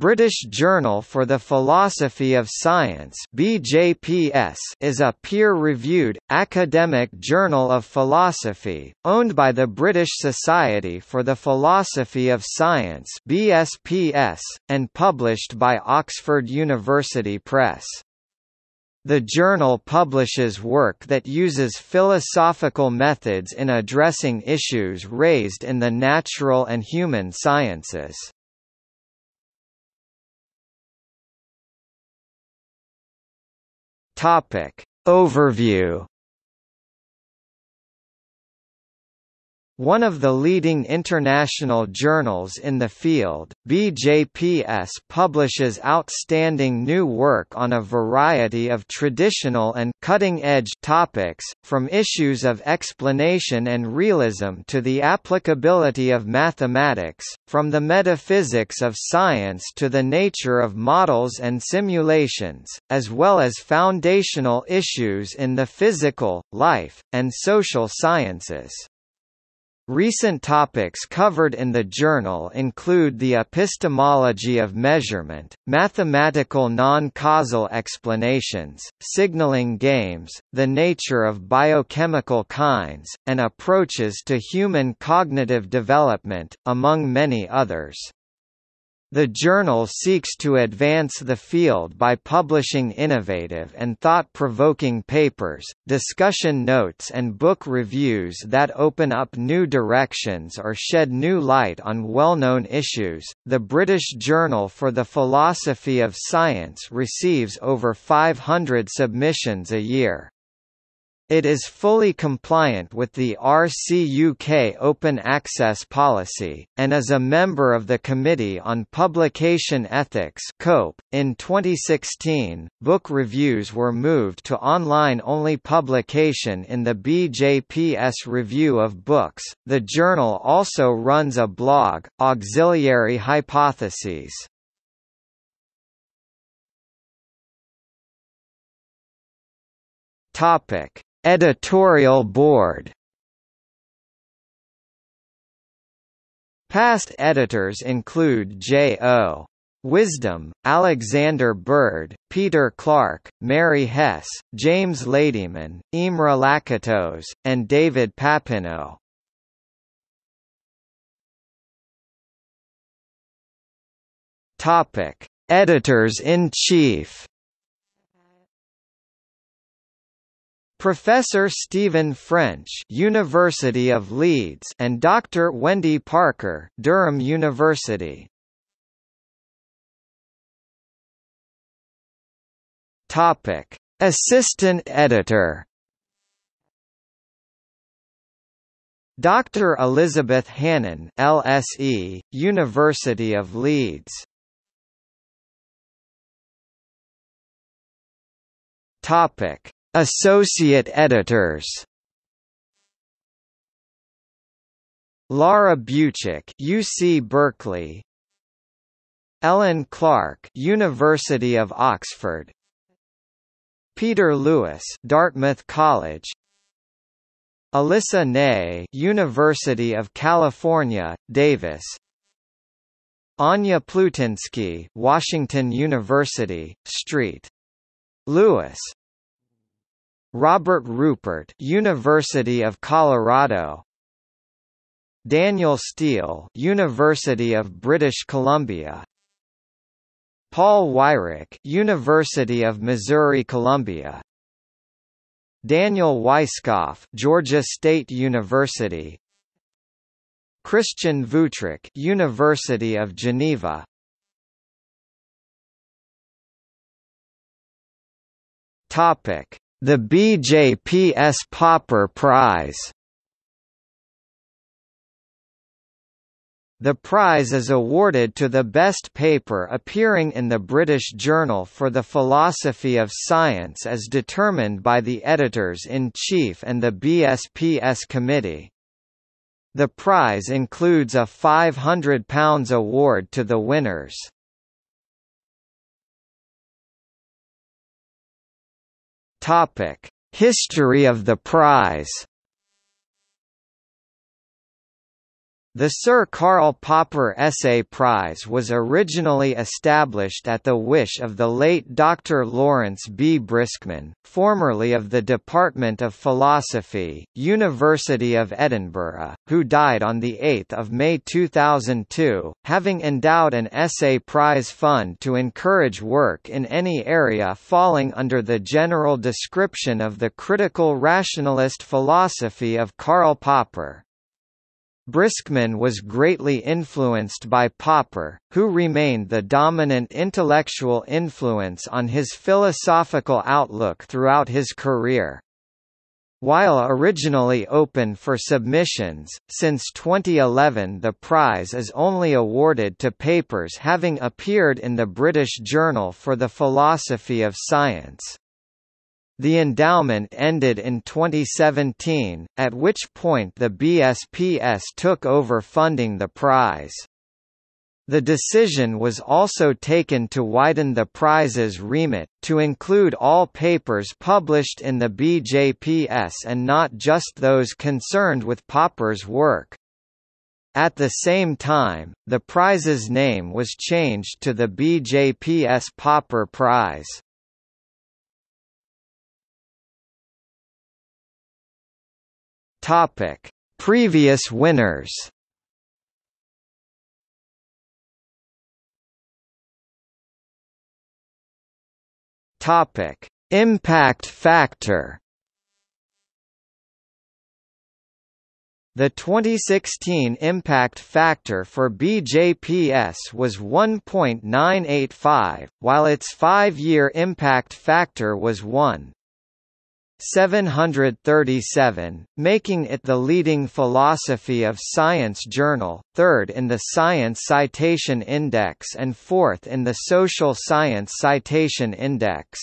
British Journal for the Philosophy of Science BJPS is a peer-reviewed, academic journal of philosophy, owned by the British Society for the Philosophy of Science BSPS, and published by Oxford University Press. The journal publishes work that uses philosophical methods in addressing issues raised in the natural and human sciences. Topic. Overview One of the leading international journals in the field, BJPS publishes outstanding new work on a variety of traditional and cutting-edge topics, from issues of explanation and realism to the applicability of mathematics, from the metaphysics of science to the nature of models and simulations, as well as foundational issues in the physical, life, and social sciences. Recent topics covered in the journal include the epistemology of measurement, mathematical non-causal explanations, signaling games, the nature of biochemical kinds, and approaches to human cognitive development, among many others. The journal seeks to advance the field by publishing innovative and thought-provoking papers, discussion notes and book reviews that open up new directions or shed new light on well-known issues. The British Journal for the Philosophy of Science receives over 500 submissions a year. It is fully compliant with the RCUK open access policy, and is a member of the Committee on Publication Ethics .In 2016, book reviews were moved to online-only publication in the BJPS Review of Books. The journal also runs a blog, Auxiliary Hypotheses. Topic Editorial board Past editors include J.O. Wisdom, Alexander Bird, Peter Clark, Mary Hesse, James Ladyman, Imre Lakatos, and David Papineau. Topic: Editors-in-Chief Professor Stephen French, University of Leeds, and Dr. Wendy Parker, Durham University. Topic: Assistant Editor. Dr. Elizabeth Hannon, LSE, University of Leeds. Topic: Associate editors Laura Buchak, UC Berkeley. Ellen Clarke, University of Oxford. Peter Lewis, Dartmouth College. Alyssa Ney, University of California, Davis. Anya Plutynski, Washington University, St. Louis. Robert Rupert, University of Colorado. Daniel Steel, University of British Columbia. Paul Weirich, University of Missouri Columbia. Daniel Weiskopf, Georgia State University. Christian Wuthrich, University of Geneva. Topic the BJPS Popper Prize The prize is awarded to the best paper appearing in the British Journal for the Philosophy of Science as determined by the Editors-in-Chief and the BSPS Committee. The prize includes a £500 award to the winners. Topic: History of the prize. The Sir Karl Popper Essay Prize was originally established at the wish of the late Dr. Lawrence B. Briskman, formerly of the Department of Philosophy, University of Edinburgh, who died on 8 May 2002, having endowed an Essay Prize fund to encourage work in any area falling under the general description of the critical rationalist philosophy of Karl Popper. Briskman was greatly influenced by Popper, who remained the dominant intellectual influence on his philosophical outlook throughout his career. While originally open for submissions, since 2011 the prize is only awarded to papers having appeared in the British Journal for the Philosophy of Science. The endowment ended in 2017, at which point the BSPS took over funding the prize. The decision was also taken to widen the prize's remit, to include all papers published in the BJPS and not just those concerned with Popper's work. At the same time, the prize's name was changed to the BJPS Popper Prize. Topic: Previous winners. Topic: Impact factor. The 2016 impact factor for BJPS was 1.985, while its five-year impact factor was 1. 737, making it the leading philosophy of science journal, third in the Science Citation Index and fourth in the Social Science Citation Index.